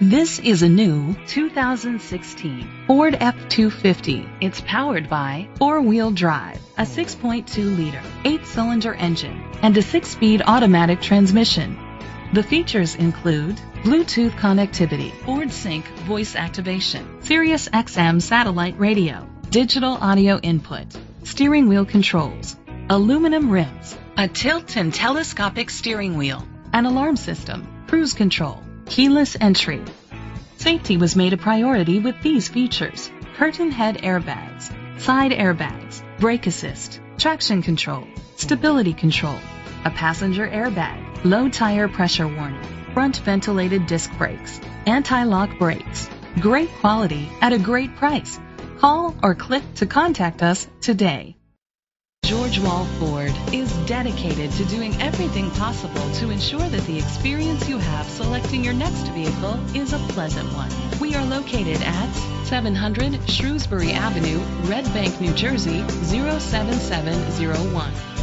This is a new 2016 Ford F-250. It's powered by four-wheel drive, a 6.2-liter, eight-cylinder engine, and a six-speed automatic transmission. The features include Bluetooth connectivity, Ford Sync voice activation, Sirius XM satellite radio, digital audio input, steering wheel controls, aluminum rims, a tilt and telescopic steering wheel, an alarm system, cruise control, keyless entry. Safety was made a priority with these features. Curtain head airbags, side airbags, brake assist, traction control, stability control, a passenger airbag, low tire pressure warning, front ventilated disc brakes, anti-lock brakes. Great quality at a great price. Call or click to contact us today. George Wall Ford is dedicated to doing everything possible to ensure that the experience you have selecting your next vehicle is a pleasant one. We are located at 700 Shrewsbury Avenue, Red Bank, New Jersey 07701.